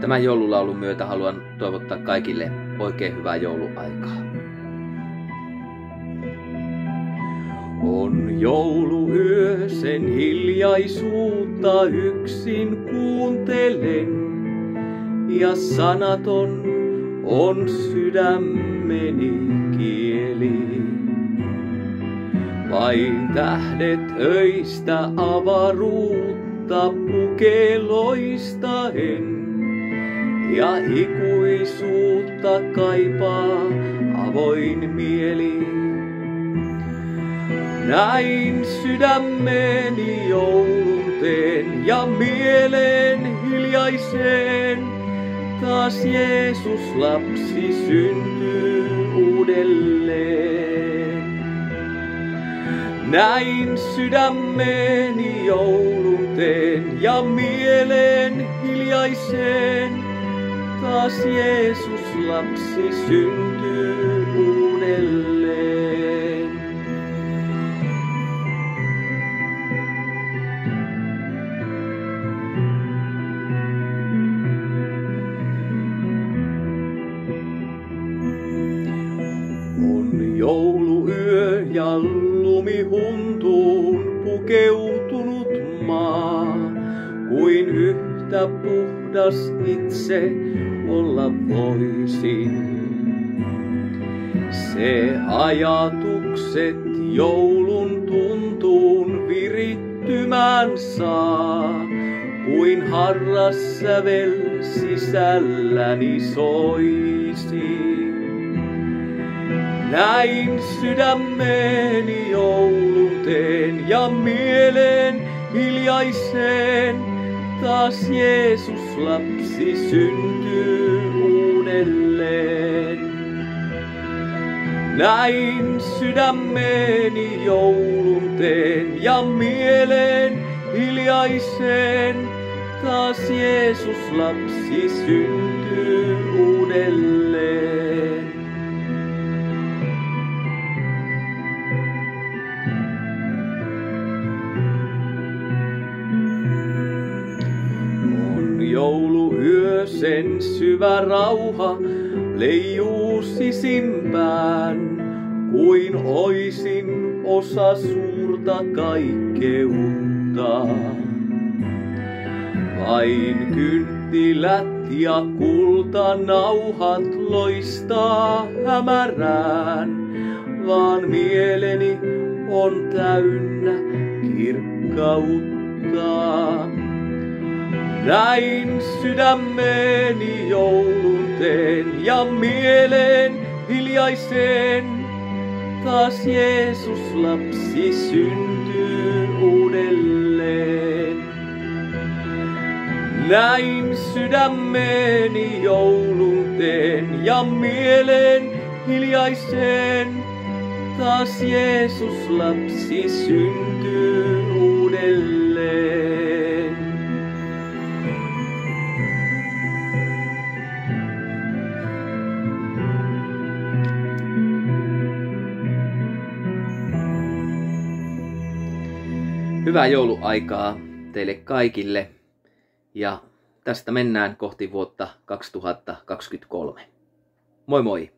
Tämän joululaulun myötä haluan toivottaa kaikille oikein hyvää jouluaikaa. On jouluyö, sen hiljaisuutta yksin kuuntelen. Ja sanaton on sydämeni kieli. Vain tähdet öistä avaruutta pukeloistaen. Ja ikuisuutta kaipaa avoin mieli. Näin sydämeni jouluteen ja mieleen hiljaiseen. Taas Jeesus lapsi syntyy uudelleen. Näin sydämeni jouluteen ja mieleen hiljaiseen. Taas Jeesus lapsi syntyy uudelleen. Ja lumihuntuun pukeutunut maa, kuin yhtä puhdas itse olla voisin. Se ajatukset joulun tuntuun virittymään saa, kuin harras sävel sisälläni soisi. Näin sydämeni joulun teen ja mieleen hiljaiseen. Taas Jeesus lapsi syntyy uudelleen. Näin sydämeni joulun teen ja mieleen hiljaiseen. Taas Jeesus lapsi syntyy uudelleen. Sen syvä rauha leijuu sisimpään, kuin oisin osa suurta kaikkeutta. Vain kynttilät ja kultanauhat loistaa hämärään, vaan mieleni on täynnä kirkkautta. Näin sydämeni joulun teen ja mieleen hiljaiseen. Taas Jeesus lapsi syntyy uudelleen. Näin sydämeni joulun teen ja mieleen hiljaiseen. Taas Jeesus lapsi syntyy uudelleen. Hyvää jouluaikaa teille kaikille ja tästä mennään kohti vuotta 2023. Moi moi!